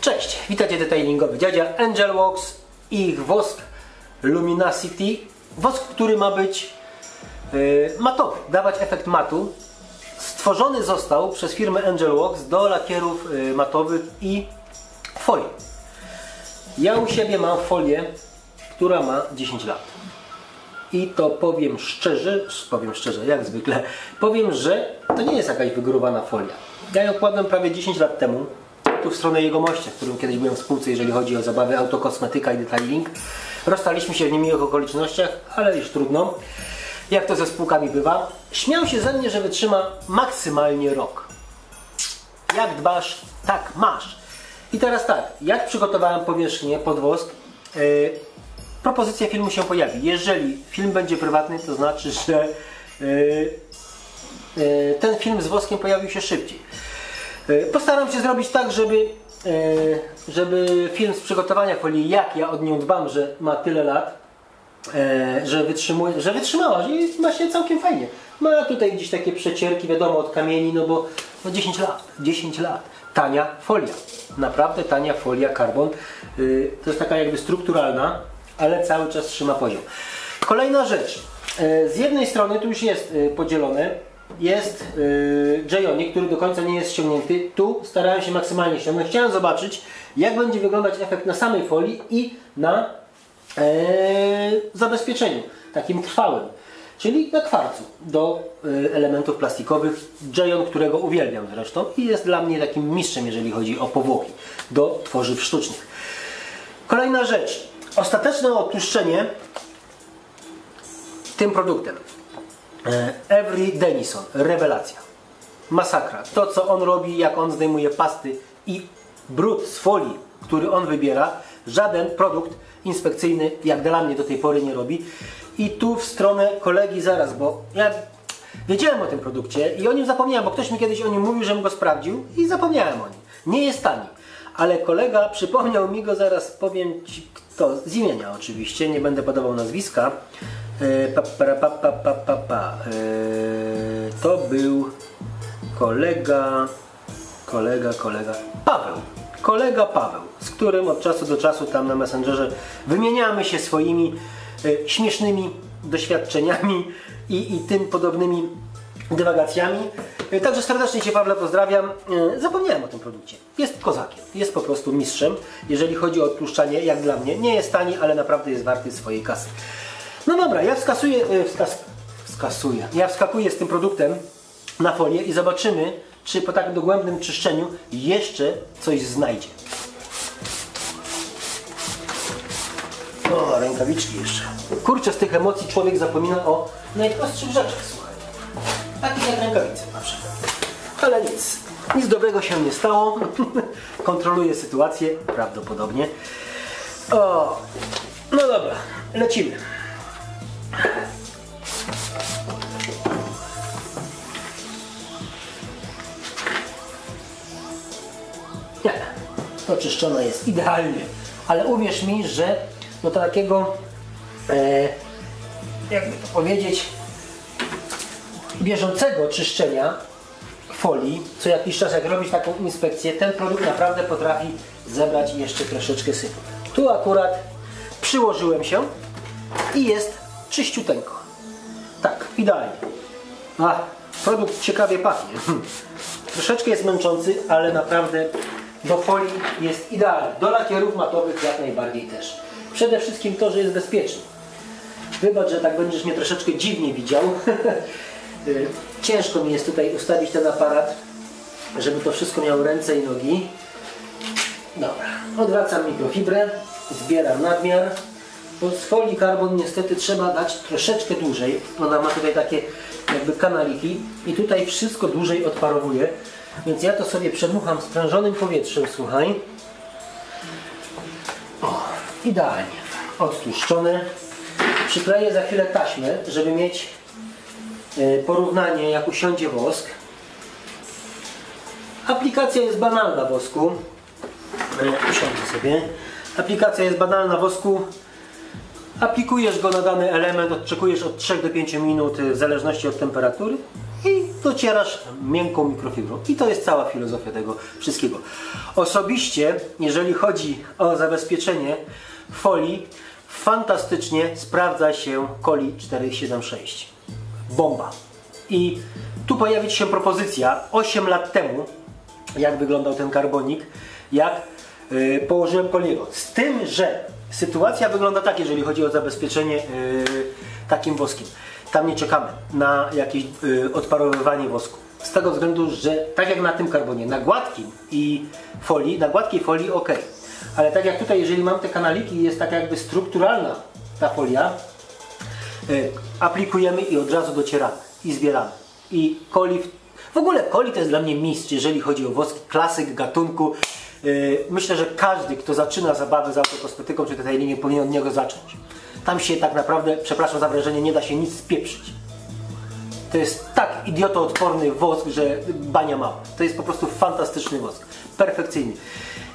Cześć, witajcie detailingowy. Dziadzia Angel Wax i ich wosk Luminosity. Wosk, który ma być yy, matowy, dawać efekt matu. Stworzony został przez firmę Angel Wax do lakierów yy, matowych i folii. Ja u siebie mam folię, która ma 10 lat. I to powiem szczerze, powiem szczerze, jak zwykle, powiem, że to nie jest jakaś wygórowana folia. Ja ją kładłem prawie 10 lat temu, tu w stronę jegomościa, w którym kiedyś byłem w spółce, jeżeli chodzi o zabawy autokosmetyka i detailing. Rozstaliśmy się w niemiłych okolicznościach, ale już trudno. Jak to ze spółkami bywa. Śmiał się ze mnie, że wytrzyma maksymalnie rok. Jak dbasz, tak masz. I teraz tak, jak przygotowałem powierzchnię pod wosk, yy, propozycja filmu się pojawi. Jeżeli film będzie prywatny, to znaczy, że yy, yy, ten film z woskiem pojawił się szybciej. Yy, Postaram się zrobić tak, żeby, yy, żeby film z przygotowania folii, jak ja od nią dbam, że ma tyle lat, e, że, wytrzymuje, że wytrzymała, że jest właśnie całkiem fajnie. Ma tutaj gdzieś takie przecierki, wiadomo, od kamieni, no bo no 10 lat, 10 lat. Tania folia, naprawdę tania folia karbon. To jest taka jakby strukturalna, ale cały czas trzyma poziom. Kolejna rzecz. E, Z jednej strony tu już jest podzielone, jest y, J-Onic, który do końca nie jest ściągnięty. Tu starałem się maksymalnie ściągnąć. Chciałem zobaczyć, jak będzie wyglądać efekt na samej folii i na e, zabezpieczeniu, takim trwałym, czyli na kwarcu do e, elementów plastikowych. Jayon, którego uwielbiam zresztą i jest dla mnie takim mistrzem, jeżeli chodzi o powłoki do tworzyw sztucznych. Kolejna rzecz. Ostateczne odtłuszczenie tym produktem. Every Denison. Rewelacja. Masakra. To, co on robi, jak on zdejmuje pasty i brud z folii, który on wybiera, żaden produkt inspekcyjny, jak dla mnie do tej pory nie robi. I tu w stronę kolegi zaraz, bo ja wiedziałem o tym produkcie i o nim zapomniałem, bo ktoś mi kiedyś o nim mówił, żebym go sprawdził i zapomniałem o nim. Nie jest tani. Ale kolega przypomniał mi go, zaraz powiem Ci kto, z imienia oczywiście, nie będę podawał nazwiska. E, Pa, pa, pa, pa, pa, pa. E, To był kolega, kolega, kolega, Paweł. Kolega Paweł, z którym od czasu do czasu tam na Messengerze wymieniamy się swoimi e, śmiesznymi doświadczeniami i, i tym podobnymi dywagacjami. Także serdecznie Cię Pawle pozdrawiam. Zapomniałem o tym produkcie. Jest kozakiem, jest po prostu mistrzem, jeżeli chodzi o odtłuszczanie, jak dla mnie. Nie jest tani, ale naprawdę jest warty swojej kasy. No dobra, ja wskasuję, e, wskas, wskasuję, ja wskakuję z tym produktem na folię i zobaczymy, czy po tak dogłębnym czyszczeniu jeszcze coś znajdzie. O, rękawiczki jeszcze. Kurczę, z tych emocji człowiek zapomina o najprostszych rzeczach, słuchaj. Takich jak rękawice na przykład. Ale nic, nic dobrego się nie stało. Kontroluję sytuację, prawdopodobnie. O, no dobra, lecimy. Nie, to czyszczone jest idealnie. Ale uwierz mi, że do takiego, e, jakby to powiedzieć, bieżącego czyszczenia folii, co jakiś czas jak robisz taką inspekcję, ten produkt naprawdę potrafi zebrać jeszcze troszeczkę sypu. Tu akurat przyłożyłem się i jest czyściuteńko. Tak, idealnie. A, produkt ciekawie pachnie. Troszeczkę jest męczący, ale naprawdę do folii jest idealny. Do lakierów matowych jak najbardziej też. Przede wszystkim to, że jest bezpieczny. Wybacz, że tak będziesz mnie troszeczkę dziwnie widział. Ciężko mi jest tutaj ustawić ten aparat, żeby to wszystko miało ręce i nogi. Dobra, odwracam mikrofibrę, zbieram nadmiar. Bo z folii karbon niestety trzeba dać troszeczkę dłużej. Ona ma tutaj takie jakby kanaliki i tutaj wszystko dłużej odparowuje. Więc ja to sobie przedmucham sprężonym powietrzem, słuchaj. O, idealnie. Odtłuszczone. Przykleję za chwilę taśmę, żeby mieć y, porównanie jak usiądzie wosk. Aplikacja jest banalna wosku. E, Usiądę sobie. Aplikacja jest banalna wosku. Aplikujesz go na dany element, odczekujesz od 3 do 5 minut y, w zależności od temperatury i docierasz miękką mikrofibrą. I to jest cała filozofia tego wszystkiego. Osobiście, jeżeli chodzi o zabezpieczenie folii, fantastycznie sprawdza się Koli 476. Bomba. I tu pojawi się propozycja 8 lat temu, jak wyglądał ten karbonik, jak y, położyłem koliego. Z tym, że sytuacja wygląda tak, jeżeli chodzi o zabezpieczenie y, takim woskiem. Tam nie czekamy na jakieś y, odparowywanie wosku. Z tego względu, że tak jak na tym karbonie, na gładkim i folii, na gładkiej folii ok. Ale tak jak tutaj, jeżeli mam te kanaliki, jest tak jakby strukturalna ta folia, y, aplikujemy i od razu docieramy i zbieramy. I coli, w ogóle coli to jest dla mnie mistrz, jeżeli chodzi o wosk, klasyk gatunku. Y, Myślę, że każdy, kto zaczyna zabawę z autokosmetyką czy linii, powinien od niego zacząć. Tam się tak naprawdę, przepraszam za wrażenie, nie da się nic spieprzyć. To jest tak idiotoodporny wosk, że bania mała. To jest po prostu fantastyczny wosk. Perfekcyjny.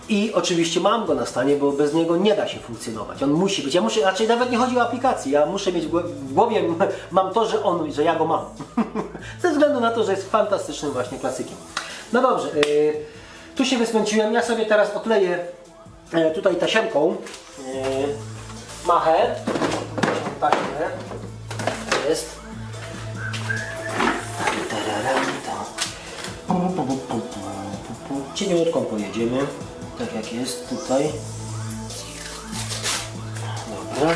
I oczywiście mam go na stanie, bo bez niego nie da się funkcjonować. On musi być. Ja muszę, raczej nawet nie chodzi o aplikację. Ja muszę mieć w głowie, mam to, że on, że ja go mam. Ze względu na to, że jest fantastycznym właśnie klasykiem. No dobrze, yy, tu się wysmęciłem. Ja sobie teraz okleję e, tutaj tasiemką yy, machę. Taśmę. Jest. Cieniutką pojedziemy, tak jak jest tutaj. Dobra.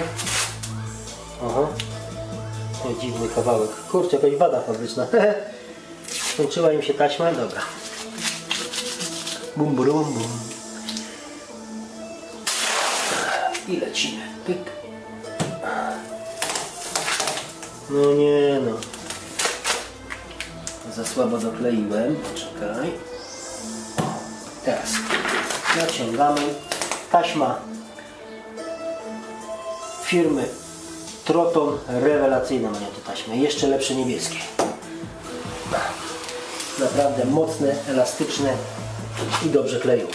Aha. Dziwny kawałek. Kurczę, jakaś wada fabryczna. Skończyła im się taśma, dobra. Bum, bum, bum. I lecimy. Pyk. No nie no. Za słabo dokleiłem. Poczekaj. Teraz naciągamy. Taśma firmy Troton. Rewelacyjna mnie to taśmy. Jeszcze lepsze niebieskie. Naprawdę mocne, elastyczne i dobrze kleją.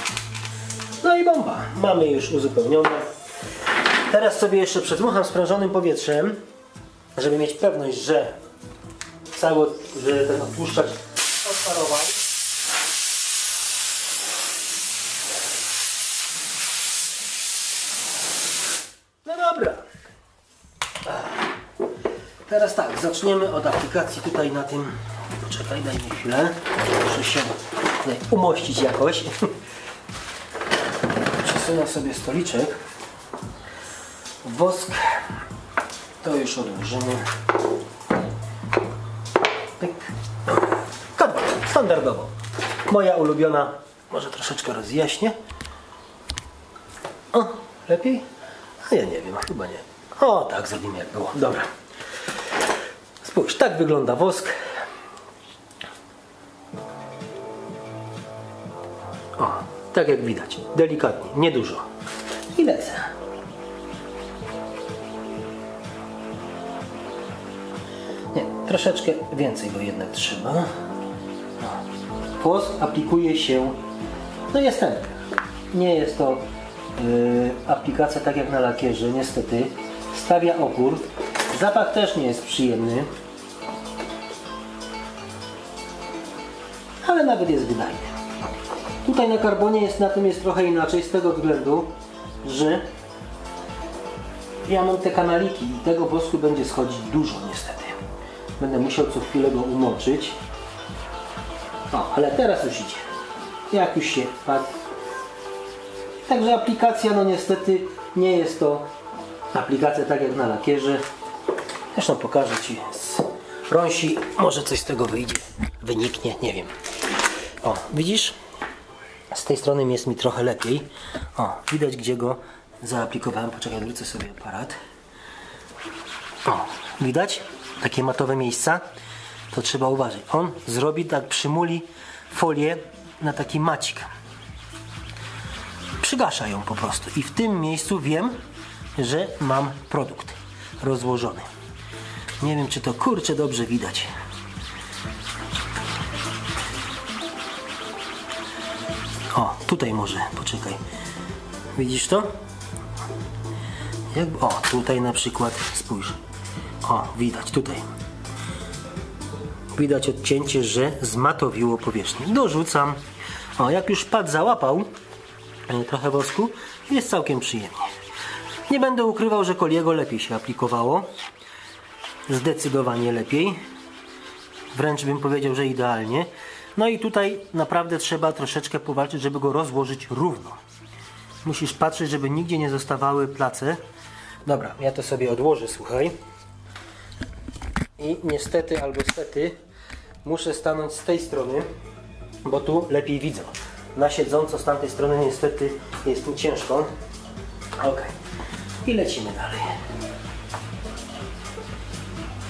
No i bomba. Mamy już uzupełnione. Teraz sobie jeszcze przedmucham sprężonym powietrzem, żeby mieć pewność, że cały, że ten odtłuszczacz odparował. No dobra. Teraz tak, zaczniemy od aplikacji tutaj na tym. Poczekaj, daj mi chwilę. Muszę się umościć jakoś. Przesunę sobie stoliczek. Wosk to już odłożymy. Pyk. Kadwa, standardowo. Moja ulubiona, może troszeczkę rozjaśnię. O, lepiej? A ja nie wiem, chyba nie. O, tak zrobimy jak było. Dobra. Spójrz, tak wygląda wosk. Tak jak widać. Delikatnie, niedużo. I lecę. Nie, troszeczkę więcej go jednak trzeba. Wosk aplikuje się, no jest ten. Nie jest to yy, aplikacja tak jak na lakierze, niestety. Stawia opór. Zapach też nie jest przyjemny. Ale nawet jest wydajny. Tutaj na karbonie jest na tym jest trochę inaczej z tego względu, że ja mam te kanaliki i tego wosku będzie schodzić dużo niestety. Będę musiał co chwilę go umoczyć. O, ale teraz już idzie. Jak już się wpadł. Także aplikacja, no niestety nie jest to aplikacja tak jak na lakierze. Zresztą pokażę Ci z rąsi. Może coś z tego wyjdzie. Wyniknie, nie wiem. O, widzisz? Z tej strony jest mi trochę lepiej. O, widać gdzie go zaaplikowałem. Poczekaj, wrócę sobie aparat. O, widać? Takie matowe miejsca. To trzeba uważać. On zrobi tak, przymuli folię na taki macik. Przygasza ją po prostu i w tym miejscu wiem, że mam produkt rozłożony. Nie wiem, czy to kurczę dobrze widać. O, tutaj może, poczekaj. Widzisz to? O, tutaj na przykład, spójrz. O, widać, tutaj. Widać odcięcie, że zmatowiło powierzchnię. Dorzucam. O, jak już pad załapał e, trochę wosku, jest całkiem przyjemnie. Nie będę ukrywał, że koliego lepiej się aplikowało. Zdecydowanie lepiej. Wręcz bym powiedział, że idealnie. No i tutaj naprawdę trzeba troszeczkę powalczyć, żeby go rozłożyć równo. Musisz patrzeć, żeby nigdzie nie zostawały place. Dobra, ja to sobie odłożę, słuchaj. I niestety albo stety muszę stanąć z tej strony, bo tu lepiej widzę. Na siedząco z tamtej strony niestety jest mi ciężko. Ok. I lecimy dalej.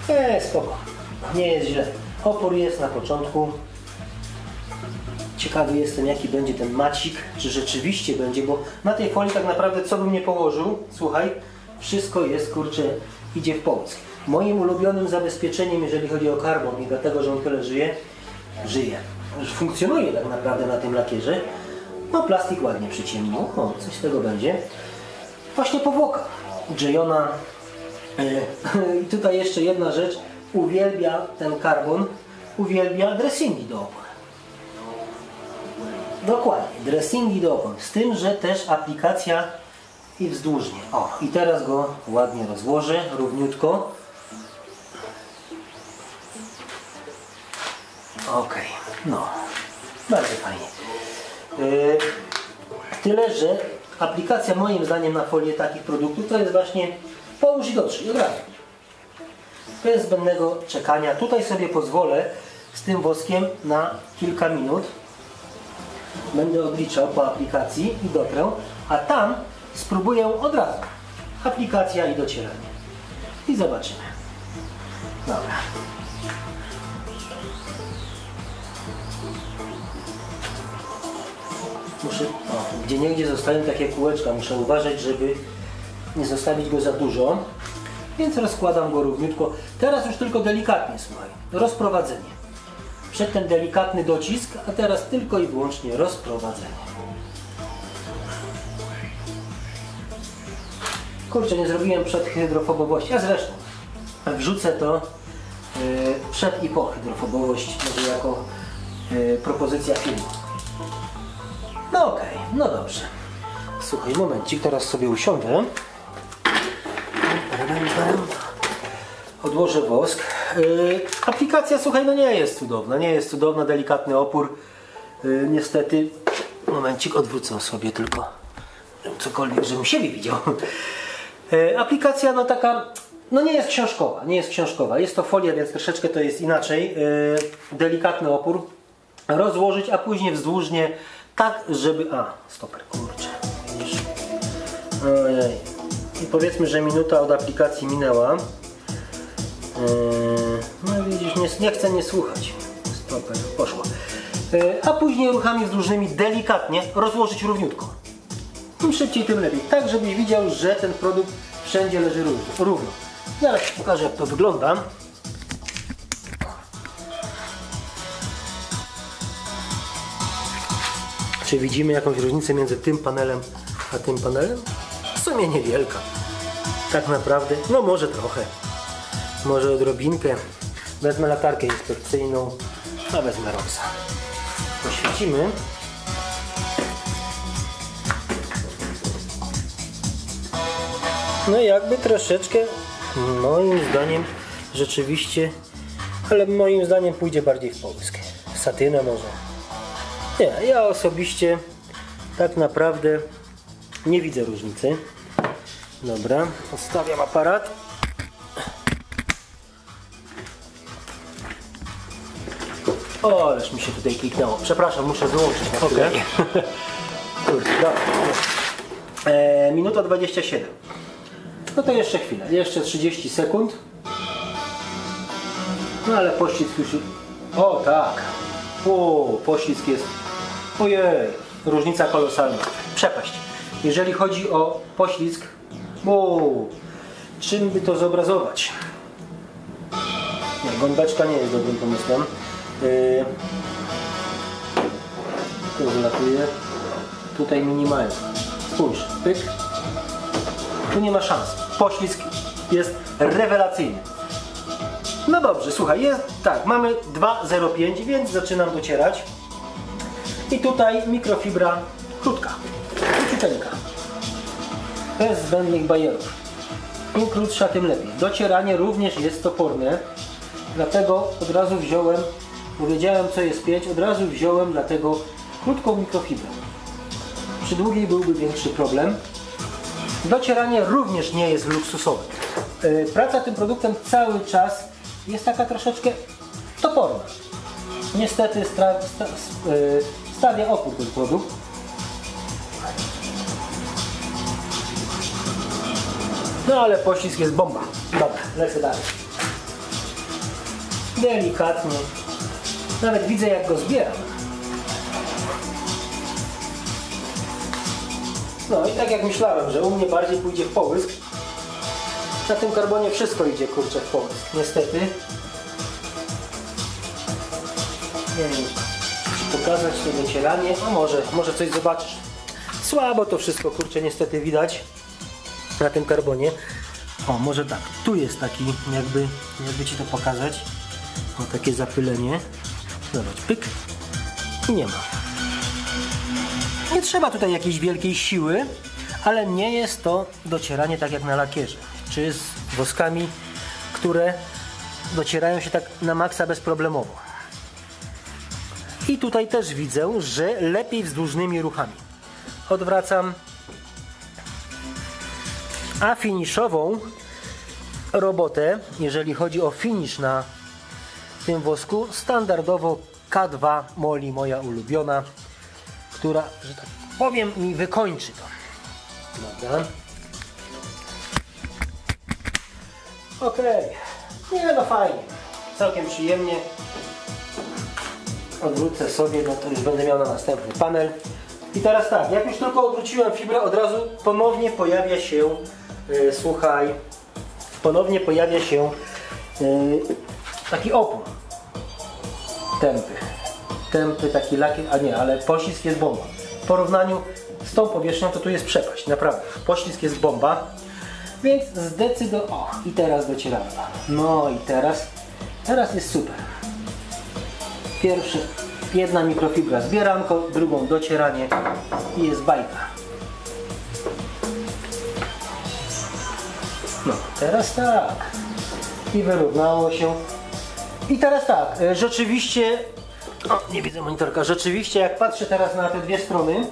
Eee, spoko. Nie jest źle. Opór jest na początku. Ciekawy jestem, jaki będzie ten macik, czy rzeczywiście będzie, bo na tej folii tak naprawdę co bym nie położył, słuchaj, wszystko jest, kurczę, idzie w pomysł. Moim ulubionym zabezpieczeniem, jeżeli chodzi o karbon i dlatego, że on tyle żyje, żyje, funkcjonuje tak naprawdę na tym lakierze, no plastik ładnie przyciemnił, o, coś z tego będzie. Właśnie powłoka Jayona. E, I tutaj jeszcze jedna rzecz, uwielbia ten karbon, uwielbia dressingi do opon. Dokładnie, dressingi do opon. Z tym, że też aplikacja i wzdłużnie. O, i teraz go ładnie rozłożę, równiutko. Ok, no, bardzo fajnie. Yy, tyle, że aplikacja moim zdaniem na folię takich produktów to jest właśnie połóż i dotrzyj od razu. Bez zbędnego czekania. Tutaj sobie pozwolę z tym woskiem na kilka minut będę odliczał po aplikacji i dotrę, a tam spróbuję od razu. Aplikacja i docieranie. I zobaczymy. Dobra. Muszę, o, gdzie niegdzie zostają takie kółeczka, muszę uważać, żeby nie zostawić go za dużo. Więc rozkładam go równiutko. Teraz już tylko delikatnie, słuchaj. Rozprowadzenie. Przedtem delikatny docisk, a teraz tylko i wyłącznie rozprowadzenie. Kurczę, nie zrobiłem przed hydrofobowości, a zresztą wrzucę to yy, przed i po hydrofobowość, może jako yy, propozycja filmu. No okej, okay, no dobrze. Słuchaj, momencik, teraz sobie usiądę. Odłożę wosk. Yy, aplikacja, słuchaj, no nie jest cudowna. Nie jest cudowna, delikatny opór. Yy, niestety, momencik, odwrócę sobie tylko cokolwiek, żebym siebie widział. Yy, aplikacja, no taka, no nie jest książkowa. Nie jest książkowa. Jest to folia, więc troszeczkę to jest inaczej. Delikatny opór. Rozłożyć, a później wzdłużnie, tak, żeby... A, stoper, kurczę. Ojej. I powiedzmy, że minuta od aplikacji minęła. No widzisz, nie, nie chcę nie słuchać. Stoper, poszło. A później ruchami wzdłużnymi delikatnie rozłożyć równiutko. Im szybciej, tym lepiej. Tak, żebyś widział, że ten produkt wszędzie leży równo. Zaraz pokażę, jak to wygląda. Czy widzimy jakąś różnicę między tym panelem a tym panelem? W sumie niewielka. Tak naprawdę, no może trochę może odrobinkę. Wezmę latarkę inspekcyjną, a wezmę Roxa. Poświecimy. No jakby troszeczkę, moim zdaniem, rzeczywiście, ale moim zdaniem pójdzie bardziej w połysk. W satynę może. Nie, ja osobiście tak naprawdę nie widzę różnicy. Dobra, odstawiam aparat. O, ależ mi się tutaj kliknęło. Przepraszam, muszę wyłączyć na chwilę. Okay. Kurde, dobra. E, minuta 27. No to jeszcze chwilę, jeszcze 30 sekund. No ale pościsk już... O tak! O, poślizg jest. Ojej, różnica kolosalna. Przepaść. Jeżeli chodzi o poślizg, o, czym by to zobrazować? Nie, gąbeczka nie jest dobrym pomysłem. Yy, tu wylatuje. Tutaj minimalnie. Spójrz, pyk. Tu nie ma szans. Poślizg jest rewelacyjny. No dobrze, słuchaj, jest tak, mamy 2,05, więc zaczynam docierać. I tutaj mikrofibra krótka, króciuteńka. Bez zbędnych bajerów. Im krótsza, tym lepiej. Docieranie również jest toporne, dlatego od razu wziąłem, bo wiedziałem co jest 5, od razu wziąłem dlatego krótką mikrofibrę. Przy długiej byłby większy problem. Docieranie również nie jest luksusowe. Yy, Praca tym produktem cały czas jest taka troszeczkę toporna. Niestety stawia opór ten produkt. No ale poślizg jest bomba. Dobra, lecę dalej. Delikatnie. Nawet widzę jak go zbieram. No i tak jak myślałem, że u mnie bardziej pójdzie w połysk. Na tym karbonie wszystko idzie kurczę w połysk. Niestety. Nie wiem, pokazać to docieranie. A może, może coś zobaczysz. Słabo to wszystko kurczę niestety widać na tym karbonie. O, może tak, tu jest taki jakby, jakby Ci to pokazać. O, takie zapylenie. Zobacz, pyk. I nie ma. Nie trzeba tutaj jakiejś wielkiej siły, ale nie jest to docieranie tak jak na lakierze, czy z woskami, które docierają się tak na maksa bezproblemowo. I tutaj też widzę, że lepiej wzdłużnymi ruchami. Odwracam. A finiszową robotę, jeżeli chodzi o finisz na tym wosku, standardowo K2 Moli, moja ulubiona, która, że tak powiem, mi wykończy to. Dobra. Okej. Nie no fajnie. Całkiem przyjemnie. Odwrócę sobie, no to już będę miał na następny panel. I teraz tak, jak już tylko odwróciłem fibrę, od razu ponownie pojawia się, y, słuchaj, ponownie pojawia się y, taki opór tępy. Tępy, taki lakier, a nie, ale poślizg jest bomba. W porównaniu z tą powierzchnią to tu jest przepaść, naprawdę. Poślizg jest bomba, więc zdecydowanie... O, i teraz docieramy. No i teraz, teraz jest super. Pierwszy, jedna mikrofibra zbieranko, drugą docieranie i jest bajka. No, teraz tak. I wyrównało się. I teraz tak, e, rzeczywiście, o, nie widzę monitorka, rzeczywiście jak patrzę teraz na te dwie strony,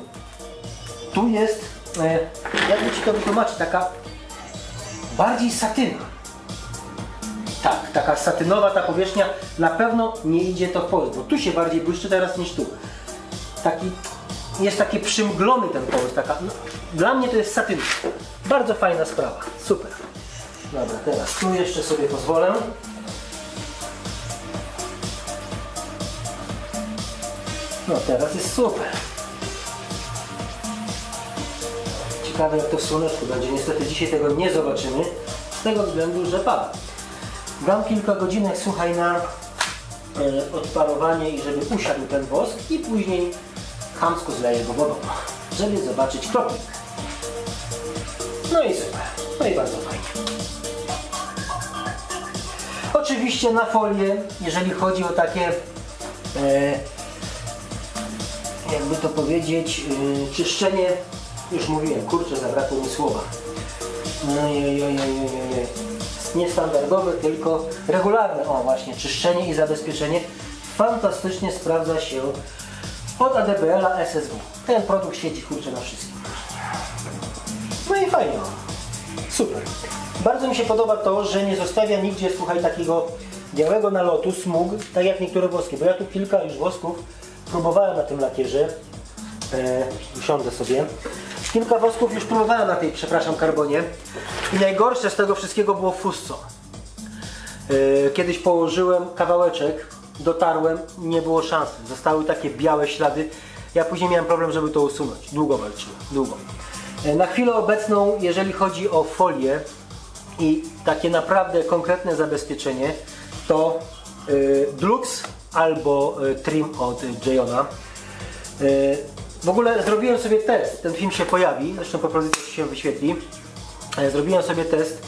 tu jest, e, jakby Ci to wytłumaczyć, taka bardziej satyna. Tak, taka satynowa ta powierzchnia, na pewno nie idzie to w połysk, bo tu się bardziej błyszczy teraz niż tu. Taki, jest taki przymglony ten połysk, taka, no, dla mnie to jest satyn. Bardzo fajna sprawa, super. Dobra, teraz tu jeszcze sobie pozwolę. No teraz jest super. Ciekawe jak to w słoneczku będzie. Niestety dzisiaj tego nie zobaczymy. Z tego względu, że pada. Dam kilka godzinek, słuchaj, na e, odparowanie i żeby usiadł ten wosk i później chamsko zleję go wodą, żeby zobaczyć kroplik. No i super. No i bardzo fajnie. Oczywiście na folię, jeżeli chodzi o takie e, jakby to powiedzieć, yy, czyszczenie, już mówiłem, kurczę, zabrakło mi słowa. Ojej, Niestandardowe, tylko regularne, o właśnie, czyszczenie i zabezpieczenie fantastycznie sprawdza się od ADBL-a SSW. Ten produkt świeci kurczę na wszystkim. No i fajnie. Super. Bardzo mi się podoba to, że nie zostawia nigdzie, słuchaj, takiego białego nalotu, smug, tak jak niektóre woski, bo ja tu kilka już wosków próbowałem na tym lakierze. E, usiądę sobie. Kilka wosków już próbowałem na tej, przepraszam, karbonie. I najgorsze z tego wszystkiego było fusso. E, kiedyś położyłem kawałeczek dotarłem, nie było szans. Zostały takie białe ślady. Ja później miałem problem, żeby to usunąć. Długo walczyłem, długo. E, Na chwilę obecną, jeżeli chodzi o folię i takie naprawdę konkretne zabezpieczenie, to y, Dlux albo y, Trim od Jayona. Y, w ogóle zrobiłem sobie test, ten film się pojawi, zresztą po pozycji się wyświetli. E, Zrobiłem sobie test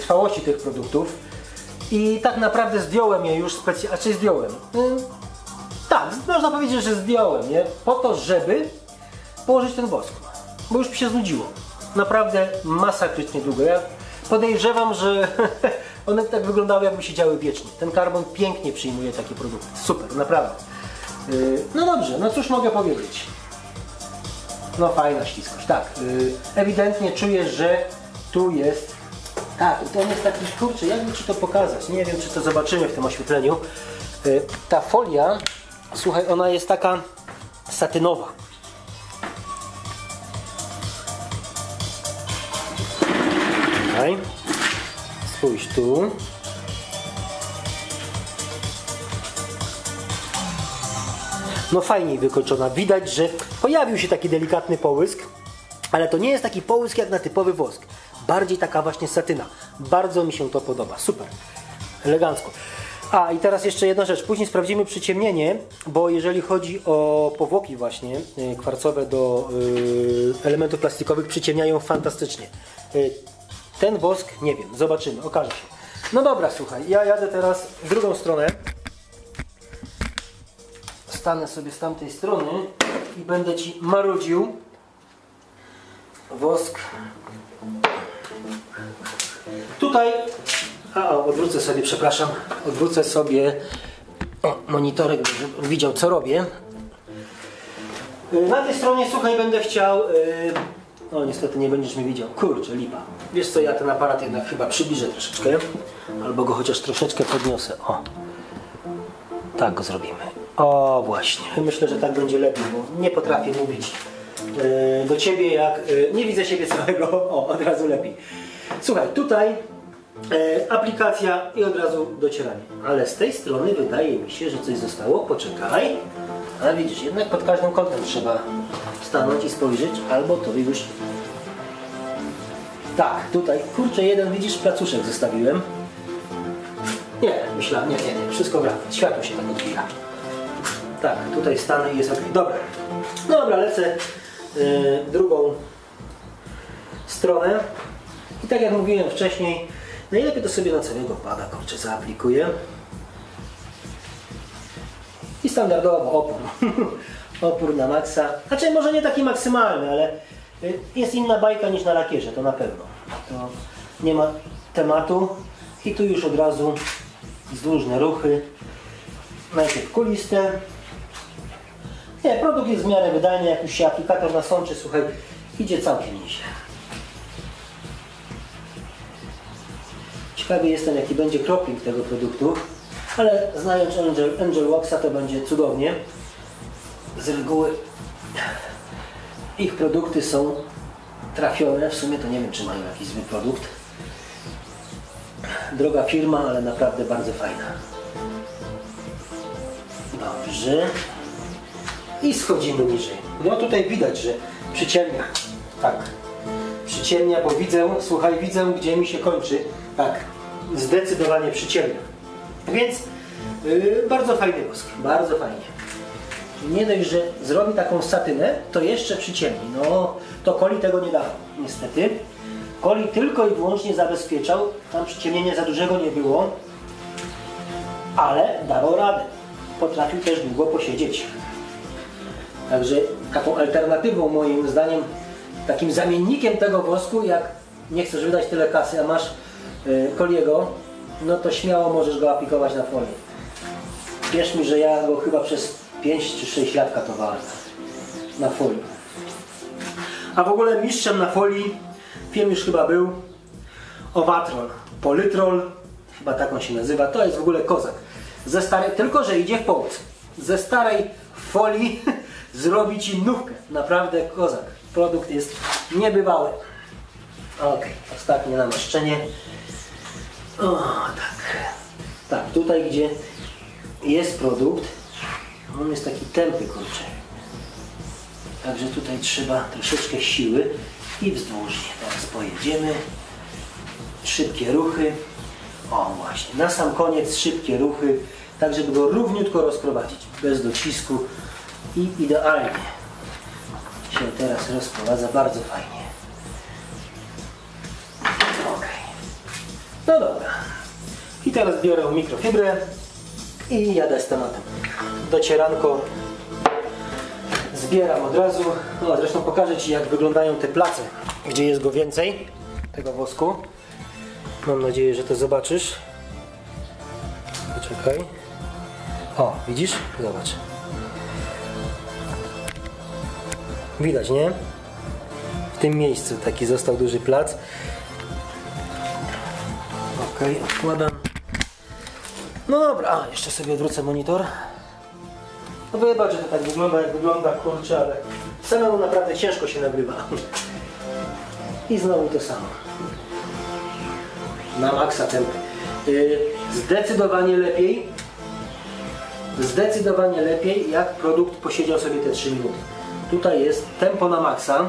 trwałości tych produktów i tak naprawdę zdjąłem je już specjalnie, czy zdjąłem? Tak, można powiedzieć, że zdjąłem je po to, żeby położyć ten wosk, bo już mi się znudziło. Naprawdę masakrycznie długo. Ja podejrzewam, że one tak wyglądały jakby się działy wiecznie. Ten karbon pięknie przyjmuje takie produkty. Super, naprawdę. Y, No dobrze, no cóż mogę powiedzieć. No fajna śliskość, tak. y, Ewidentnie czujesz, że tu jest... Tak, to jest taki, kurczę, jakby Ci to pokazać. Nie wiem, czy to zobaczymy w tym oświetleniu. Y, Ta folia, słuchaj, ona jest taka satynowa. Tutaj. Spójrz tu. no fajniej wykończona. Widać, że pojawił się taki delikatny połysk, ale to nie jest taki połysk jak na typowy wosk. Bardziej taka właśnie satyna. Bardzo mi się to podoba. Super. Elegancko. A i teraz jeszcze jedna rzecz. Później sprawdzimy przyciemnienie, bo jeżeli chodzi o powłoki właśnie y, kwarcowe do y, elementów plastikowych, przyciemniają fantastycznie. Y, ten wosk, nie wiem, zobaczymy, okaże się. No dobra, słuchaj, ja jadę teraz w drugą stronę stanę sobie z tamtej strony i będę Ci marudził wosk. Tutaj, a o, odwrócę sobie, przepraszam, odwrócę sobie o, monitorek, żebym widział co robię. Y, Na tej stronie, słuchaj, będę chciał, y, o niestety nie będziesz mi widział, kurczę, lipa. Wiesz co, ja ten aparat jednak chyba przybliżę troszeczkę, albo go chociaż troszeczkę podniosę, o. Tak go zrobimy. O właśnie. Myślę, że tak będzie lepiej, bo nie potrafię mówić e, do ciebie jak. e, nie widzę siebie całego. O, od razu lepiej. Słuchaj, tutaj aplikacja i od razu docieranie. Ale z tej strony wydaje mi się, że coś zostało. Poczekaj. A widzisz, jednak pod każdym kątem trzeba stanąć i spojrzeć, albo to już. Tak, tutaj, kurczę, jeden widzisz, placuszek zostawiłem. Nie, myślałem, nie, nie, nie, wszystko gra. Światło się tak odbija. Tak, tutaj stanę i jest ok. Dobra. Dobra, lecę yy, drugą stronę. I tak jak mówiłem wcześniej, najlepiej to sobie na całego pada, kurczę, zaaplikuję. I standardowo opór. opór na maksa. Znaczy może nie taki maksymalny, ale y, jest inna bajka niż na lakierze, to na pewno. To nie ma tematu. I tu już od razu zdłużne ruchy. Najpierw kuliste. Nie, produkt jest w miarę wydajny, jak już się aplikator nasączy, słuchaj, idzie całkiem nieźle. Ciekawy jestem, jaki będzie kropling tego produktu, ale znając Angel, Angel Waxa to będzie cudownie. Z reguły ich produkty są trafione, w sumie to nie wiem, czy mają jakiś zły produkt. Droga firma, ale naprawdę bardzo fajna. Dobrze. I schodzimy niżej. No tutaj widać, że przyciemnia. Tak. Przyciemnia, bo widzę, słuchaj, widzę, gdzie mi się kończy. Tak. Zdecydowanie przyciemnia. Więc yy, bardzo fajny wosk. Bardzo fajnie. Nie dość, że zrobi taką satynę, to jeszcze przyciemni. No, to Koli tego nie dawał, niestety. Koli tylko i wyłącznie zabezpieczał, tam przyciemnienia za dużego nie było, ale dawał radę. Potrafił też długo posiedzieć. Także taką alternatywą moim zdaniem, takim zamiennikiem tego wosku, jak nie chcesz wydać tyle kasy, a masz Koliego, no to śmiało możesz go aplikować na folię. Wierz mi, że ja go chyba przez 5 czy 6 lat katowałem na folii. A w ogóle mistrzem na folii film już chyba był Owatrol, Polytrol, chyba tak on się nazywa, to jest w ogóle kozak. Ze starej, tylko że idzie w pomoc. Ze starej folii zrobi ci nówkę. Naprawdę kozak. Produkt jest niebywały. Ok, ostatnie namaszczenie. O, tak. Tak, tutaj gdzie jest produkt. On jest taki tępy, kurczę. Także tutaj trzeba troszeczkę siły i wzdłużnie. Teraz pojedziemy. Szybkie ruchy. O właśnie, na sam koniec szybkie ruchy, tak żeby go równiutko rozprowadzić, bez docisku i idealnie się teraz rozprowadza bardzo fajnie. Ok. No dobra. I teraz biorę mikrofibrę i jadę z tematem. Docieranko zbieram od razu. No, zresztą pokażę Ci jak wyglądają te place, gdzie jest go więcej, tego wosku. Mam nadzieję, że to zobaczysz. Poczekaj. O, widzisz? Zobacz. Widać, nie? W tym miejscu taki został duży plac. Ok, odkładam. No dobra, a jeszcze sobie odwrócę monitor. No wybacz, że to tak wygląda jak wygląda, kurczę, ale samemu naprawdę ciężko się nagrywa. I znowu to samo. Na maksa tempo. Yy, zdecydowanie lepiej, zdecydowanie lepiej jak produkt posiedział sobie te 3 minuty. Tutaj jest tempo na maksa.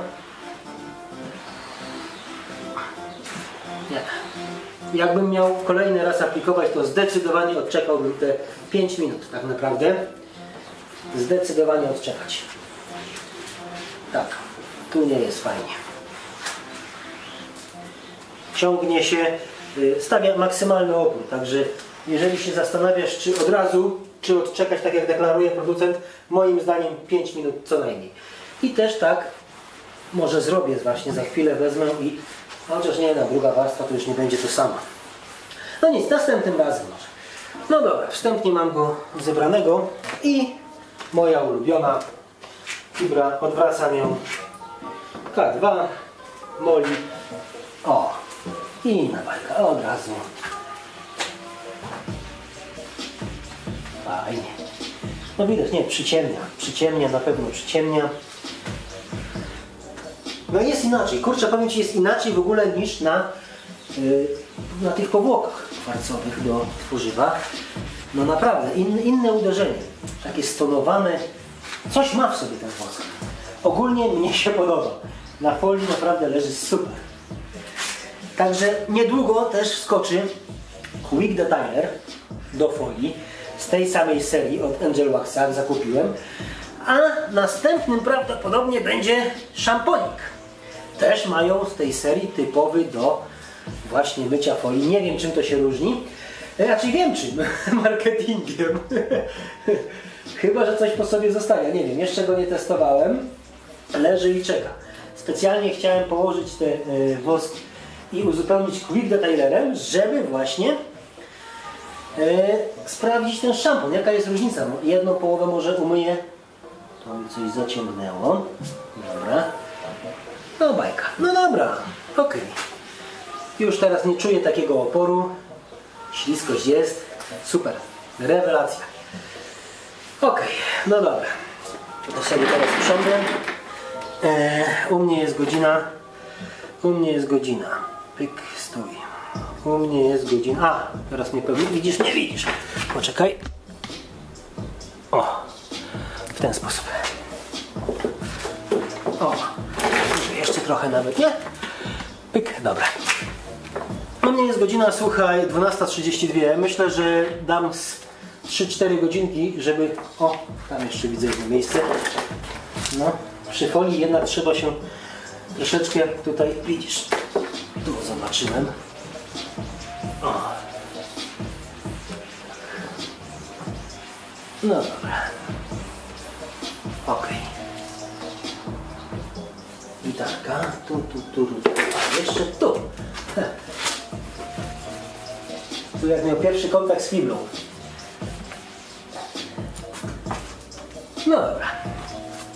Jakbym miał kolejny raz aplikować, to zdecydowanie odczekałbym te 5 minut tak naprawdę. Zdecydowanie odczekać. Tak, tu nie jest fajnie. Ciągnie się, y, stawia maksymalny opór, także jeżeli się zastanawiasz, czy od razu, czy odczekać, tak jak deklaruje producent, moim zdaniem 5 minut co najmniej. I też tak może zrobię właśnie, za chwilę wezmę i chociaż nie, druga warstwa to już nie będzie to samo. No nic, następnym razem może. No dobra, wstępnie mam go zebranego i moja ulubiona fibra, odwracam ją K2, moli, o i na bajka od razu. Fajnie. No widać, nie, przyciemnia, przyciemnia, na pewno przyciemnia. No jest inaczej, kurczę, powiem Ci, jest inaczej w ogóle niż na, yy, na tych powłokach kwarcowych do tworzywa. No naprawdę, in, inne uderzenie, takie stonowane, coś ma w sobie ten wosk. Ogólnie mnie się podoba. Na folii naprawdę leży super. Także niedługo też skoczy Quick Detailer do folii z tej samej serii od Angel Waxa, zakupiłem. A następnym prawdopodobnie będzie szamponik. Też mają z tej serii typowy do właśnie mycia folii. Nie wiem czym to się różni. Raczej wiem czym. Marketingiem. Chyba, że coś po sobie zostawia. Nie wiem, jeszcze go nie testowałem. Leży i czeka. Specjalnie chciałem położyć ten y, wosk i uzupełnić quick detailerem, żeby właśnie y, sprawdzić ten szampon. Jaka jest różnica? No, jedną połowę może umyję. To mi coś zaciągnęło. Dobra. No bajka. No dobra. Okej. Już teraz nie czuję takiego oporu. Śliskość jest. Super. Rewelacja. Ok, no dobra. To sobie teraz usiądę. E, u mnie jest godzina. U mnie jest godzina. Pyk, stój. U mnie jest godzina. A, teraz mnie pewnie widzisz, nie widzisz. Poczekaj. O, w ten sposób. O, trochę nawet, nie? Pyk, dobra. U mnie jest godzina, słuchaj, 12.32. Myślę, że dam z 3-4 godzinki, żeby... O, tam jeszcze widzę jedno miejsce. No, przy folii jednak trzeba się troszeczkę tutaj, widzisz, tu zobaczyłem. O. No dobra. Gitarka, tu, tu, tu, tu. A jeszcze tu. Tu jak miał pierwszy kontakt z fibrą. No dobra.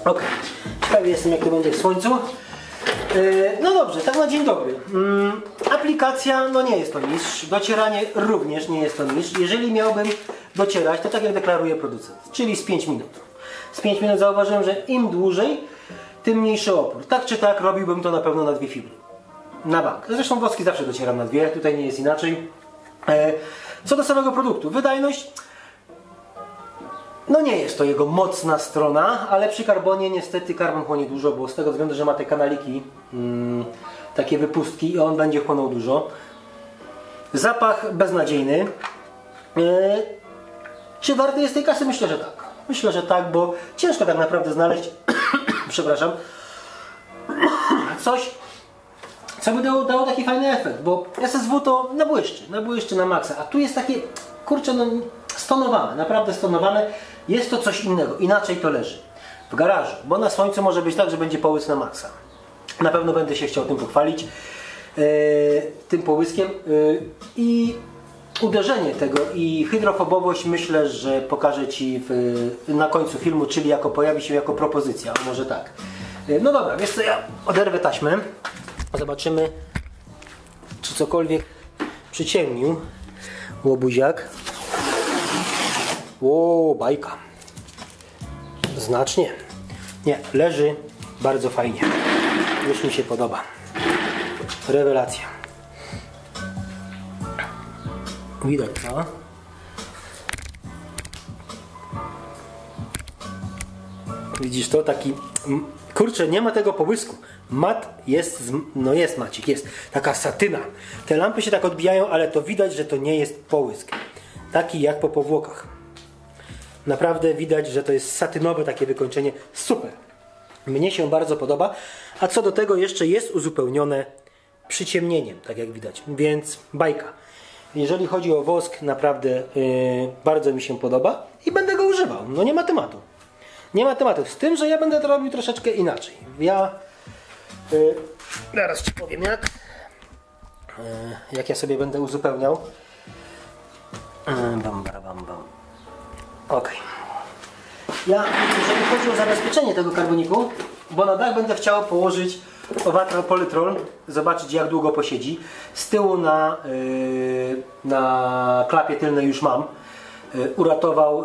Ok. Ciekawy jestem jak to będzie w słońcu. Yy, No dobrze, tak na dzień dobry. Mm, aplikacja, no nie jest to niż. Docieranie również nie jest to niż. Jeżeli miałbym docierać, to tak jak deklaruje producent, czyli z 5 minut. Z 5 minut zauważyłem, że im dłużej, tym mniejszy opór. Tak czy tak robiłbym to na pewno na dwie fibry. Na bank. Zresztą woski zawsze docieram na dwie, tutaj nie jest inaczej. E, Co do samego produktu, wydajność No nie jest to jego mocna strona, ale przy karbonie niestety karbon chłonie dużo, bo z tego względu, że ma te kanaliki, mm, takie wypustki i on będzie chłonął dużo. Zapach beznadziejny. E, czy warty jest tej kasy? Myślę, że tak. Myślę, że tak, bo ciężko tak naprawdę znaleźć, przepraszam, coś, co by dało, dało taki fajny efekt, bo SSW to na błyszczy, na maksa, a tu jest takie, kurczę, no stonowane, naprawdę stonowane, jest to coś innego, inaczej to leży. W garażu, bo na słońcu może być tak, że będzie połysk na maksa. Na pewno będę się chciał tym pochwalić, e, tym połyskiem e, i uderzenie tego i hydrofobowość myślę, że pokażę Ci w, na końcu filmu, czyli jako pojawi się jako propozycja, a może tak. E, No dobra, wiesz co, ja oderwę taśmę, zobaczymy czy cokolwiek przyciemnił łobuziak. Ło, bajka. Znacznie. Nie, leży bardzo fajnie. Już mi się podoba. Rewelacja. Widać, no? Widzisz to? Taki... Kurczę, nie ma tego połysku. Mat jest, z- no jest macik, jest. Taka satyna. Te lampy się tak odbijają, ale to widać, że to nie jest połysk. Taki jak po powłokach. Naprawdę widać, że to jest satynowe takie wykończenie. Super. Mnie się bardzo podoba. A co do tego jeszcze jest uzupełnione przyciemnieniem, tak jak widać. Więc bajka. Jeżeli chodzi o wosk, naprawdę yy, bardzo mi się podoba i będę go używał. No nie ma tematu. Nie ma tematu. Z tym, że ja będę to robił troszeczkę inaczej. Ja yy, zaraz Ci powiem jak. Yy, jak ja sobie będę uzupełniał. Yy, bam, bara, bam, bam. Okej. Ja, jeżeli chodzi o zabezpieczenie tego karboniku, bo na dach będę chciał położyć owatral polytrol, zobaczyć jak długo posiedzi. Z tyłu na, yy, na klapie tylnej już mam. Yy, uratował,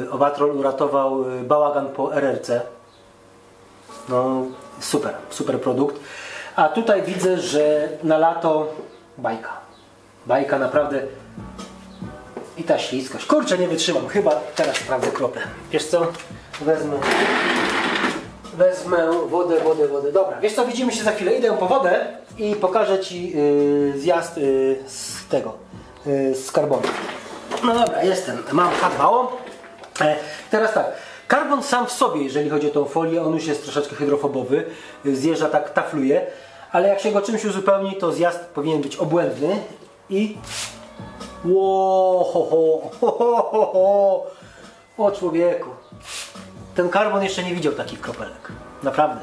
yy, owatrol uratował bałagan po RRC. No super, super produkt. A tutaj widzę, że na lato bajka. Bajka naprawdę i ta śliskość. Kurczę, nie wytrzymam. Chyba teraz sprawdzę kropę. Wiesz co? Wezmę. Wezmę wodę, wodę, wodę. Dobra, wiesz co? Widzimy się za chwilę. Idę po wodę i pokażę Ci yy, zjazd yy, z tego, yy, z karbonu. No dobra, jestem. Mam H2O. E, teraz tak. Karbon sam w sobie, jeżeli chodzi o tą folię, on już jest troszeczkę hydrofobowy. Yy, Zjeżdża tak, tafluje. Ale jak się go czymś uzupełni, to zjazd powinien być obłędny i Ło, ho, ho, ho, ho, ho, ho. O człowieku. Ten karbon jeszcze nie widział takich kropelek. Naprawdę.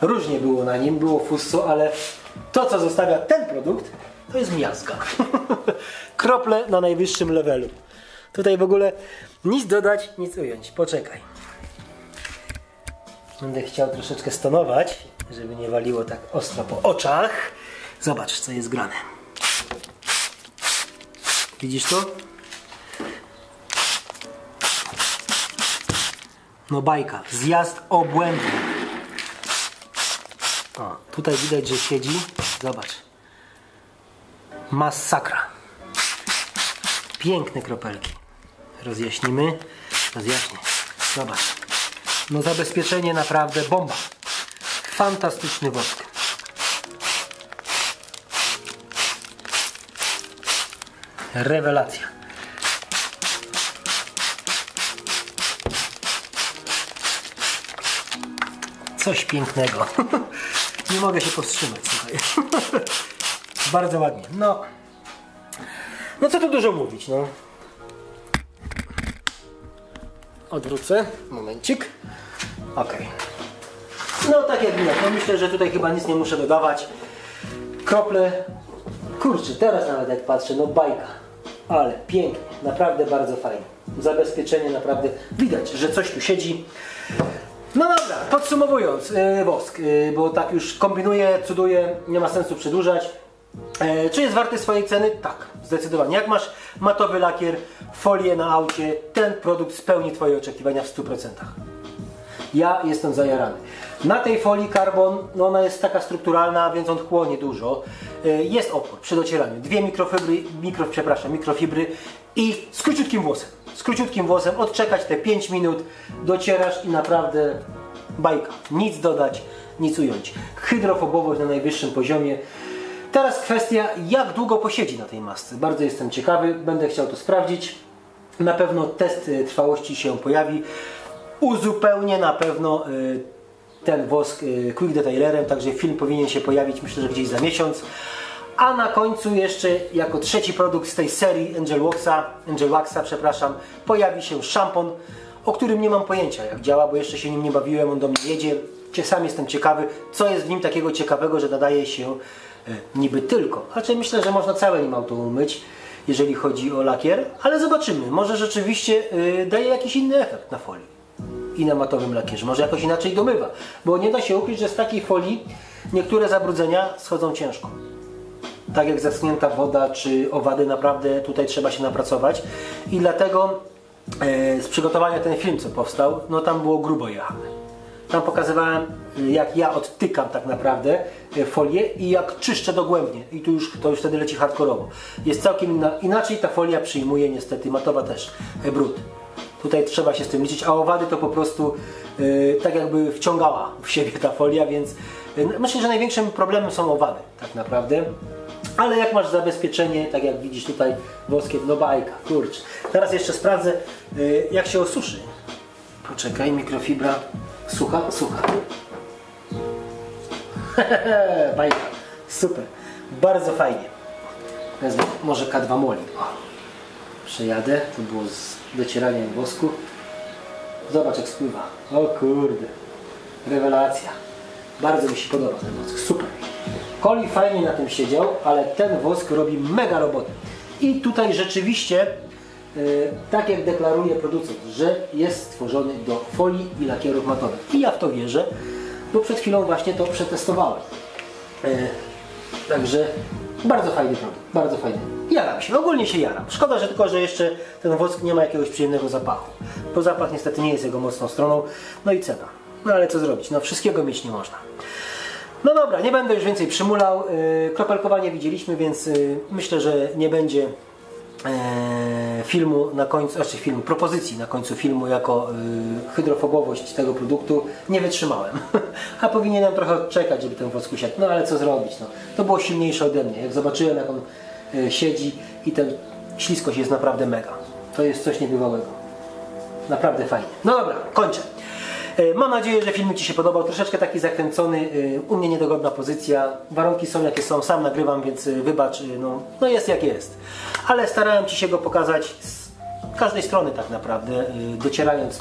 Różnie było na nim, było fusso, ale to co zostawia ten produkt, to jest miazga. Krople na najwyższym levelu. Tutaj w ogóle nic dodać, nic ująć. Poczekaj. Będę chciał troszeczkę stonować, żeby nie waliło tak ostro po oczach. Zobacz, co jest grane. Widzisz to? No bajka. Zjazd obłędny. O, tutaj widać, że siedzi. Zobacz. Masakra. Piękne kropelki. Rozjaśnimy. Rozjaśnię. Zobacz. No zabezpieczenie naprawdę bomba. Fantastyczny wosk. Rewelacja. Coś pięknego. Nie mogę się powstrzymać, słuchaj. Bardzo ładnie. No. No co tu dużo mówić, no. Odwrócę. Momencik. Ok. No tak jak widać, no myślę, że tutaj chyba nic nie muszę dodawać. Krople. Kurczę, teraz nawet jak patrzę, no bajka. Ale pięknie, naprawdę bardzo fajnie. Zabezpieczenie naprawdę widać, że coś tu siedzi. No dobra, podsumowując, yy, wosk, yy, bo tak już kombinuję, cuduję, nie ma sensu przedłużać. E, czy jest warty swojej ceny? Tak, zdecydowanie. Jak masz matowy lakier, folię na aucie, ten produkt spełni Twoje oczekiwania w 100%. Ja jestem zajarany. Na tej folii karbon, no ona jest taka strukturalna, więc on chłonie dużo. E, Jest opór przy docieraniu. Dwie mikrofibry, mikro, przepraszam, mikrofibry i z króciutkim włosem. Z króciutkim włosem, odczekać te 5 minut, docierasz i naprawdę bajka. Nic dodać, nic ująć. Hydrofobowość na najwyższym poziomie. Teraz kwestia, jak długo posiedzi na tej masce. Bardzo jestem ciekawy, będę chciał to sprawdzić. Na pewno test y, trwałości się pojawi. Uzupełnię na pewno y, ten wosk y, Quick Detailerem, także film powinien się pojawić myślę, że gdzieś za miesiąc. A na końcu jeszcze jako trzeci produkt z tej serii Angel Waxa, Angel Waxa, przepraszam, pojawi się szampon, o którym nie mam pojęcia jak działa, bo jeszcze się nim nie bawiłem, on do mnie jedzie. Sam jestem ciekawy, co jest w nim takiego ciekawego, że nadaje się e, niby tylko. Znaczy myślę, że można całe nim auto umyć, jeżeli chodzi o lakier, ale zobaczymy. Może rzeczywiście y, daje jakiś inny efekt na folii i na matowym lakierze. Może jakoś inaczej domywa, bo nie da się ukryć, że z takiej folii niektóre zabrudzenia schodzą ciężko. Tak jak zaschnięta woda czy owady, naprawdę tutaj trzeba się napracować i dlatego e, z przygotowania ten film, co powstał, no tam było grubo jechane. Tam pokazywałem, y, jak ja odtykam tak naprawdę y, folię i jak czyszczę dogłębnie. I tu już, to już wtedy leci hardkorowo. Jest całkiem inna, inaczej ta folia przyjmuje niestety, matowa też, e, brud. Tutaj trzeba się z tym liczyć, a owady to po prostu y, tak jakby wciągała w siebie ta folia, więc y, myślę, że największym problemem są owady tak naprawdę. Ale jak masz zabezpieczenie, tak jak widzisz tutaj woskie, no bajka, kurczę. Teraz jeszcze sprawdzę, y, jak się osuszy. Poczekaj, mikrofibra sucha, sucha. Bajka, super, bardzo fajnie. Wezmę może K2 Moli. O. Przejadę, to było z docieraniem wosku. Zobacz jak spływa. O kurde, rewelacja. Bardzo mi się podoba ten wosk, super. Koli fajnie na tym siedział, ale ten wosk robi mega robotę. I tutaj rzeczywiście, e, tak jak deklaruje producent, że jest stworzony do folii i lakierów matowych. I ja w to wierzę, bo przed chwilą właśnie to przetestowałem. E, Także bardzo fajny produkt, bardzo fajny. Jaram się, ogólnie się jaram. Szkoda, że tylko, że jeszcze ten wosk nie ma jakiegoś przyjemnego zapachu. Bo zapach niestety nie jest jego mocną stroną. No i cena. No ale co zrobić? No wszystkiego mieć nie można. No dobra, nie będę już więcej przymulał. Yy, kropelkowanie widzieliśmy, więc yy, myślę, że nie będzie e, filmu na końcu, znaczy filmu, propozycji na końcu filmu jako hydrofobowość tego produktu nie wytrzymałem. A powinienem trochę odczekać, żeby ten wosk usiadł. No ale co zrobić? No, to było silniejsze ode mnie. Jak zobaczyłem jak on siedzi i ten śliskość jest naprawdę mega. To jest coś niebywałego. Naprawdę fajnie. No dobra, kończę. E, Mam nadzieję, że film Ci się podobał. Troszeczkę taki zakręcony, y, u mnie niedogodna pozycja. Warunki są jakie są, sam nagrywam, więc y, wybacz, no, no jest jak jest. Ale starałem Ci się go pokazać z każdej strony tak naprawdę, docierając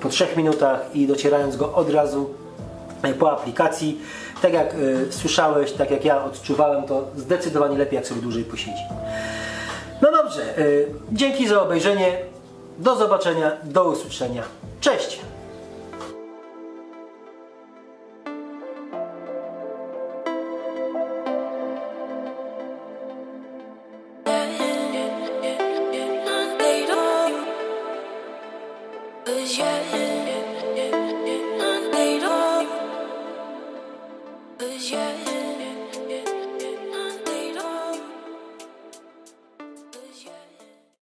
po trzech minutach i docierając go od razu po aplikacji. Tak jak słyszałeś, tak jak ja odczuwałem, to zdecydowanie lepiej jak sobie dłużej posiedzi. No dobrze, dzięki za obejrzenie. Do zobaczenia, do usłyszenia. Cześć!